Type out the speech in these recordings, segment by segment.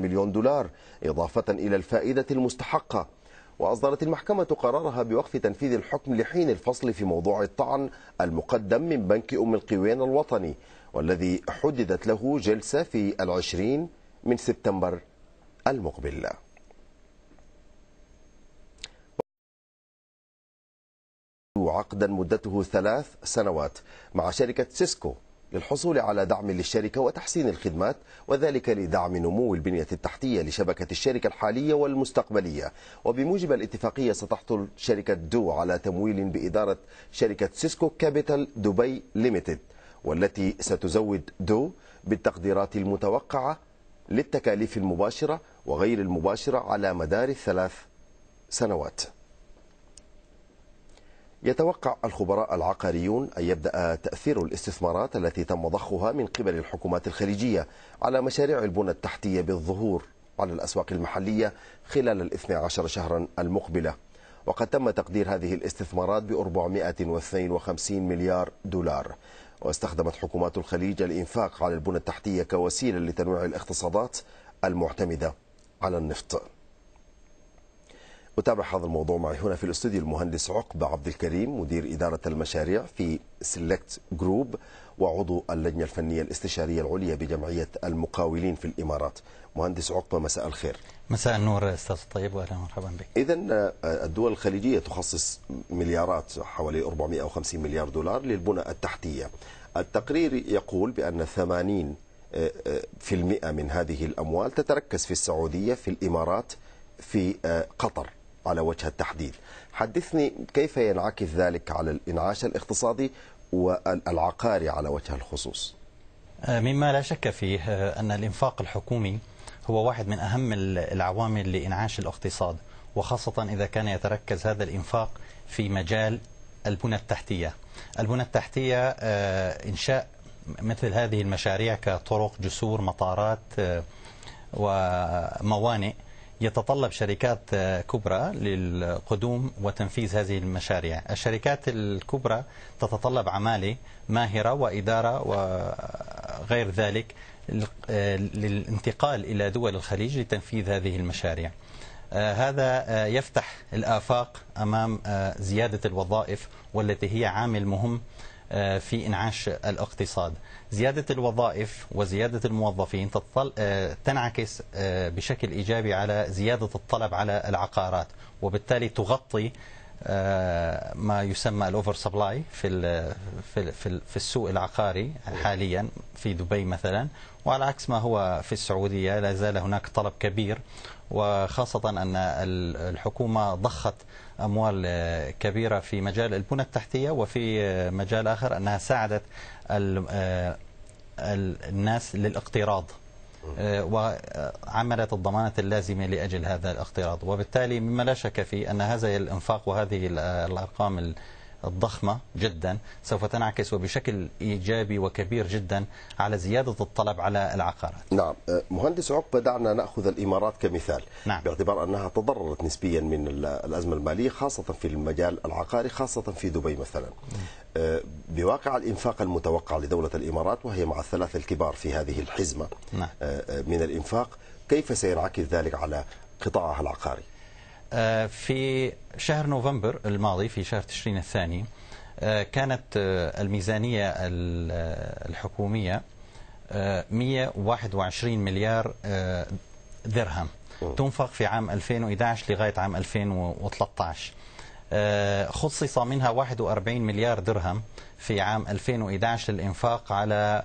مليون دولار إضافة إلى الفائدة المستحقة. وأصدرت المحكمة قرارها بوقف تنفيذ الحكم لحين الفصل في موضوع الطعن المقدم من بنك أم القوين الوطني والذي حددت له جلسة في العشرين من سبتمبر المقبل. عقدا مدته ثلاث سنوات مع شركة سيسكو. للحصول على دعم للشركة وتحسين الخدمات وذلك لدعم نمو البنية التحتية لشبكة الشركة الحالية والمستقبلية. وبموجب الاتفاقية ستحصل شركة دو على تمويل بإدارة شركة سيسكو كابيتال دبي limited والتي ستزود دو بالتقديرات المتوقعة للتكاليف المباشرة وغير المباشرة على مدار الثلاث سنوات. يتوقع الخبراء العقاريون أن يبدأ تأثير الاستثمارات التي تم ضخها من قبل الحكومات الخليجية على مشاريع البنى التحتية بالظهور على الأسواق المحلية خلال الاثنى عشر شهرا المقبلة. وقد تم تقدير هذه الاستثمارات ب 452 مليار دولار. واستخدمت حكومات الخليج الإنفاق على البنى التحتية كوسيلة لتنويع الاقتصادات المعتمدة على النفط. أتابع هذا الموضوع معي هنا في الأستوديو المهندس عقبة عبد الكريم مدير إدارة المشاريع في سيلكت جروب وعضو اللجنة الفنية الاستشارية العليا بجمعية المقاولين في الإمارات. مهندس عقبة مساء الخير. مساء النور أستاذ طيب وأهلا ومرحبا بك. إذا الدول الخليجية تخصص مليارات حوالي 450 مليار دولار للبنى التحتية. التقرير يقول بأن 80 في المئة من هذه الأموال تتركز في السعودية في الإمارات في قطر. على وجه التحديد. حدثني كيف ينعكس ذلك على الإنعاش الاقتصادي والعقاري على وجه الخصوص؟ مما لا شك فيه أن الإنفاق الحكومي هو واحد من أهم العوامل لإنعاش الاقتصاد وخاصة إذا كان يتركز هذا الإنفاق في مجال البنى التحتية. البنى التحتية إنشاء مثل هذه المشاريع كطرق جسور مطارات وموانئ يتطلب شركات كبرى للقدوم وتنفيذ هذه المشاريع. الشركات الكبرى تتطلب عمالة ماهرة وإدارة وغير ذلك للانتقال إلى دول الخليج لتنفيذ هذه المشاريع. هذا يفتح الآفاق أمام زيادة الوظائف والتي هي عامل مهم في إنعاش الاقتصاد. زيادة الوظائف وزيادة الموظفين تنعكس بشكل إيجابي على زيادة الطلب على العقارات وبالتالي تغطي ما يسمى ال over supply في في في السوق العقاري حاليا في دبي مثلا. وعلى عكس ما هو في السعودية لا زال هناك طلب كبير. وخاصة أن الحكومة ضخت أموال كبيرة في مجال البنى التحتية وفي مجال آخر أنها ساعدت الناس للاقتراض. وعملت الضمانات اللازمة لأجل هذا الاقتراض. وبالتالي مما لا شك فيه أن هذا الإنفاق وهذه الأرقام الضخمة جدا سوف تنعكس وبشكل إيجابي وكبير جدا على زيادة الطلب على العقارات نعم مهندس عقبة دعنا نأخذ الإمارات كمثال نعم. باعتبار أنها تضررت نسبيا من الأزمة المالية خاصة في المجال العقاري خاصة في دبي مثلا بواقع الإنفاق المتوقع لدولة الإمارات وهي مع الثلاثة الكبار في هذه الحزمة نعم. من الإنفاق كيف سينعكس ذلك على قطاعها العقاري في شهر نوفمبر الماضي في شهر تشرين الثاني كانت الميزانية الحكومية 121 مليار درهم. تنفق في عام 2011 لغاية عام 2013 خصص منها 41 مليار درهم في عام 2011 للإنفاق على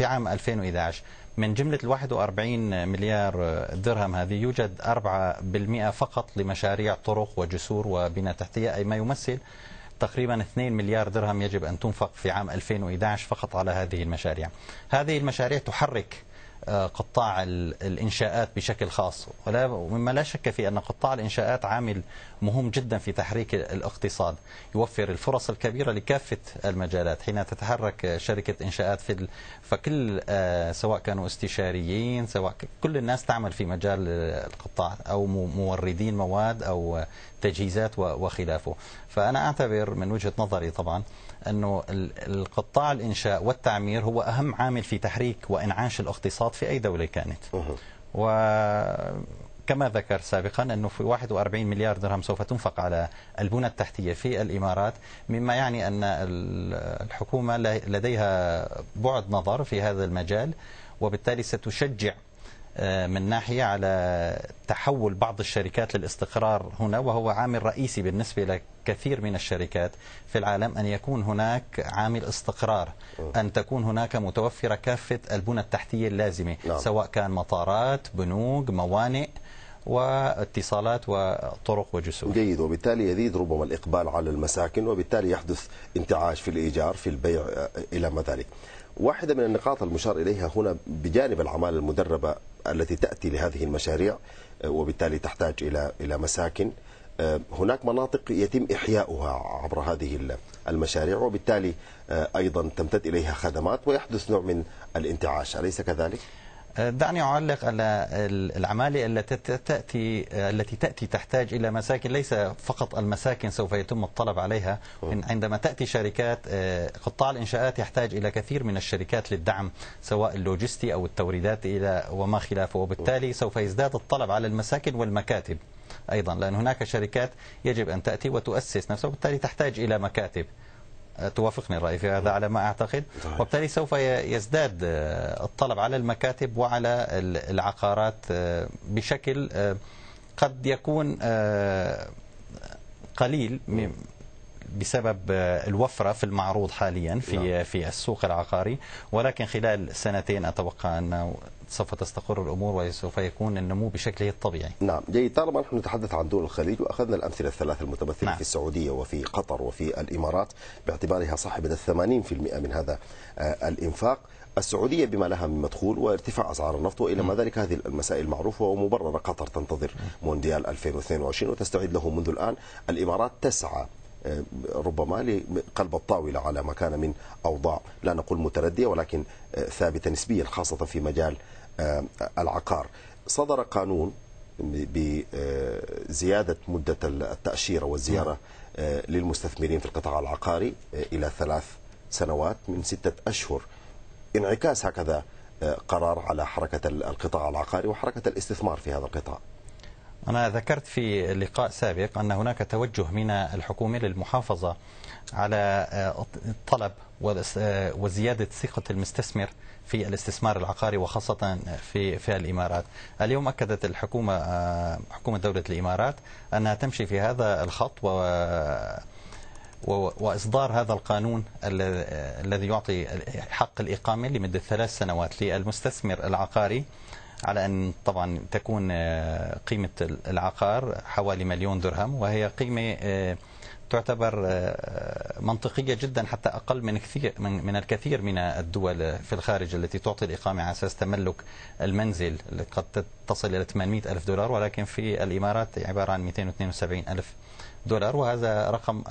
بعام 2011 من جملة ال 41 مليار درهم هذه يوجد 4% فقط لمشاريع طرق وجسور وبنى تحتية أي ما يمثل تقريبا 2 مليار درهم يجب أن تنفق في عام 2011 فقط على هذه المشاريع. هذه المشاريع تحرك قطاع الإنشاءات بشكل خاص. ولا مما لا شك في أن قطاع الإنشاءات عامل مهم جدا في تحريك الاقتصاد يوفر الفرص الكبيرة لكافة المجالات. حين تتحرك شركة إنشاءات في فكل سواء كانوا استشاريين سواء كل الناس تعمل في مجال القطاع أو موردين مواد أو تجهيزات وخلافه. فأنا أعتبر من وجهة نظري طبعا أنه القطاع الإنشاء والتعمير هو أهم عامل في تحريك وإنعاش الاقتصاد في أي دولة كانت. وكما ذكر سابقا أنه في 41 مليار درهم سوف تنفق على البنى التحتية في الإمارات مما يعني أن الحكومة لديها بعد نظر في هذا المجال وبالتالي ستشجع من ناحية على تحول بعض الشركات للاستقرار هنا وهو عامل رئيسي بالنسبة لكثير من الشركات في العالم أن يكون هناك عامل استقرار أن تكون هناك متوفرة كافة البنى التحتية اللازمة نعم. سواء كان مطارات بنوك موانئ واتصالات وطرق وجسور. جيد. وبالتالي يزيد ربما الإقبال على المساكن وبالتالي يحدث انتعاش في الإيجار في البيع إلى ما ذلك. واحدة من النقاط المشار إليها هنا بجانب العمالة المدربة التي تأتي لهذه المشاريع وبالتالي تحتاج إلى إلى مساكن هناك مناطق يتم إحياؤها عبر هذه المشاريع وبالتالي أيضا تمتد إليها خدمات ويحدث نوع من الانتعاش أليس كذلك؟ دعني أعلق على العمالة التي تأتي التي تأتي تحتاج إلى مساكن ليس فقط المساكن سوف يتم الطلب عليها. عندما تأتي شركات قطاع الإنشاءات يحتاج إلى كثير من الشركات للدعم سواء اللوجستي أو التوريدات إلى وما خلافه. وبالتالي سوف يزداد الطلب على المساكن والمكاتب أيضا لأن هناك شركات يجب أن تأتي وتؤسس نفسها وبالتالي تحتاج إلى مكاتب. توافقني الرأي في هذا على ما أعتقد. وبالتالي سوف يزداد الطلب على المكاتب وعلى العقارات بشكل قد يكون قليل بسبب الوفرة في المعروض حاليا في في السوق العقاري. ولكن خلال سنتين أتوقع أنه سوف تستقر الأمور وسوف يكون النمو بشكله الطبيعي. نعم، جيد. طالما نحن نتحدث عن دول الخليج وأخذنا الأمثلة الثلاث المتمثلة نعم. في السعودية وفي قطر وفي الإمارات باعتبارها صاحبة 80% من هذا الإنفاق، السعودية بما لها من مدخول وارتفاع أسعار النفط وإلى ما ذلك هذه المسائل معروفة ومبررة. قطر تنتظر مونديال 2022 وتستعد له منذ الآن. الإمارات تسعى ربما لقلب الطاولة على ما كان من أوضاع لا نقول متردية ولكن ثابتة نسبيا خاصة في مجال العقار. صدر قانون بزيادة مدة التأشيرة والزيارة للمستثمرين في القطاع العقاري إلى ثلاث سنوات من ستة أشهر. انعكاس هكذا قرار على حركة القطاع العقاري وحركة الاستثمار في هذا القطاع. أنا ذكرت في لقاء سابق أن هناك توجه من الحكومة للمحافظة على الطلب وزيادة ثقة المستثمر في الاستثمار العقاري وخاصة في في الإمارات. اليوم أكدت الحكومة حكومة دولة الإمارات أنها تمشي في هذا الخط و وإصدار هذا القانون الذي يعطي حق الإقامة لمدة ثلاث سنوات للمستثمر العقاري. على أن طبعا تكون قيمة العقار حوالي مليون درهم وهي قيمة تعتبر منطقية جدا حتى أقل من كثير من, الكثير من الدول في الخارج التي تعطي الإقامة على أساس تملك المنزل قد تصل إلى 800 ألف دولار ولكن في الإمارات عبارة عن 272 ألف دولار وهذا رقم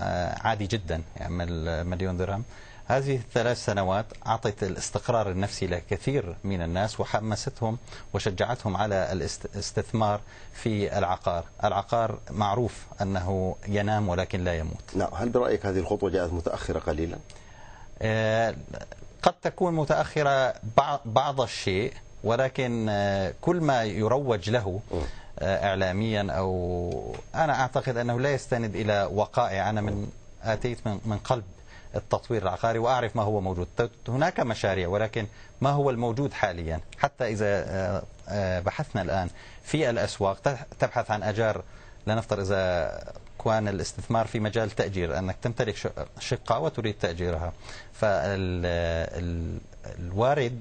عادي جدا يعمل مليون درهم. هذه الثلاث سنوات أعطت الاستقرار النفسي لكثير من الناس وحمستهم وشجعتهم على الاستثمار في العقار. العقار معروف أنه ينام ولكن لا يموت. نعم هل برأيك هذه الخطوة جاءت متأخرة قليلا؟ قد تكون متأخرة بعض الشيء ولكن كل ما يروج له إعلاميا أو أنا أعتقد أنه لا يستند إلى وقائع. أنا من آتيت من قلب التطوير العقاري وأعرف ما هو موجود. هناك مشاريع ولكن ما هو الموجود حاليا؟ حتى إذا بحثنا الآن في الأسواق تبحث عن أجار لنفترض إذا كان الاستثمار في مجال تأجير أنك تمتلك شقة وتريد تأجيرها. فالوارد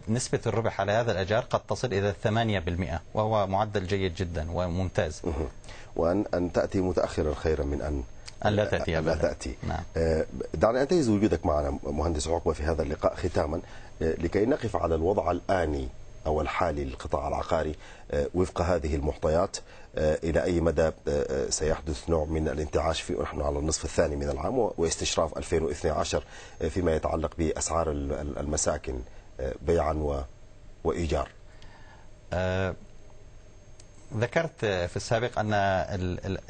نسبة الربح على هذا الأجار قد تصل إلى 8% وهو معدل جيد جدا وممتاز. وان أن تأتي متأخرا خيرا من أن أن لا تأتي أن لا تأتي. نعم. دعني أنتهز وجودك معنا مهندس عقبة في هذا اللقاء ختاما. لكي نقف على الوضع الآني أو الحالي للقطاع العقاري وفق هذه المعطيات إلى أي مدى سيحدث نوع من الانتعاش في نحن على النصف الثاني من العام واستشراف 2012 فيما يتعلق بأسعار المساكن بيعا وإيجار. ذكرت في السابق أن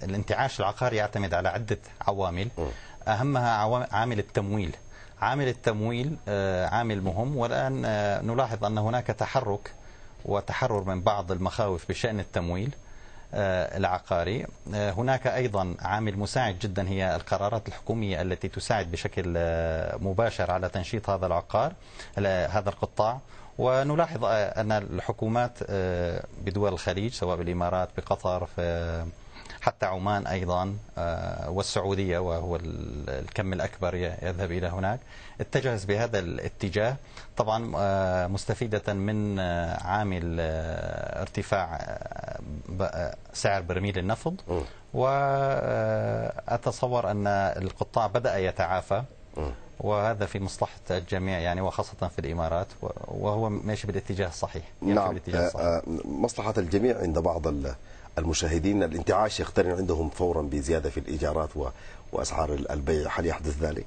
الانتعاش العقاري يعتمد على عدة عوامل. أهمها عامل التمويل. عامل التمويل عامل مهم والآن نلاحظ أن هناك تحرك وتحرر من بعض المخاوف بشأن التمويل. آه، العقاري. آه، هناك أيضا عامل مساعد جدا هي القرارات الحكومية التي تساعد بشكل آه، مباشر على تنشيط هذا العقار هذا القطاع. ونلاحظ أن الحكومات بدول الخليج سواء بالإمارات بقطر في حتى عمان أيضا آه، والسعودية وهو الكم الأكبر يذهب إلى هناك اتجهت بهذا الاتجاه. طبعا آه، مستفيدة من آه، عامل ارتفاع سعر برميل النفط. وأتصور أن القطاع بدأ يتعافى. وهذا في مصلحة الجميع يعني وخاصة في الإمارات. وهو ماشي بالاتجاه الصحيح. نعم. بالاتجاه الصحيح. مصلحة الجميع عند بعض المشاهدين. الانتعاش يقترن عندهم فورا بزيادة في الإيجارات وأسعار البيع. هل يحدث ذلك؟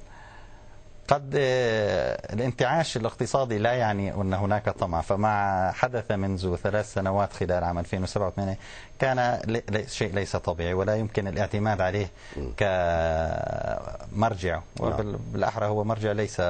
قد آه، الانتعاش الاقتصادي لا يعني أن هناك طمع. فما حدث منذ ثلاث سنوات خلال عام 2007 2008 كان شيء ليس طبيعي ولا يمكن الاعتماد عليه كمرجع. وبالأحرى هو مرجع ليس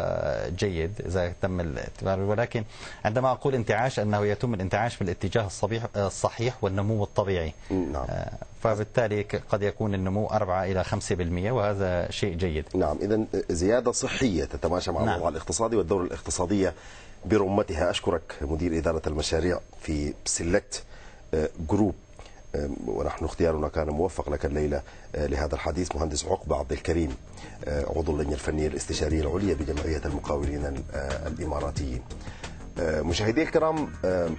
جيد إذا تم الاعتبار. ولكن عندما أقول انتعاش أنه يتم الانتعاش بالاتجاه الصحيح والنمو الطبيعي. نعم. آه، فبالتالي قد يكون النمو 4 إلى 5% وهذا شيء جيد. نعم. إذا زيادة صحية تتماشى مع نعم. الوضع الاقتصادي والدورة الاقتصادية برمتها. أشكرك مدير إدارة المشاريع في سيلكت آه، جروب ونحن اختيارنا كان موفق لك الليلة آه، لهذا الحديث. مهندس عقبة عبد الكريم آه، عضو اللجنة الفنية الاستشارية العليا بجمعية المقاولين الإماراتيين. مشاهدي الكرام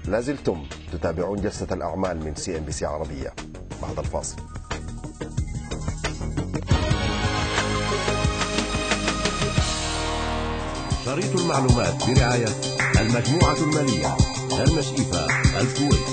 لازلتم تتابعون جلسة الأعمال من CNBC عربية. بعد الفاصل. شريط المعلومات برعاية المجموعة المالية المشتقة الكويت.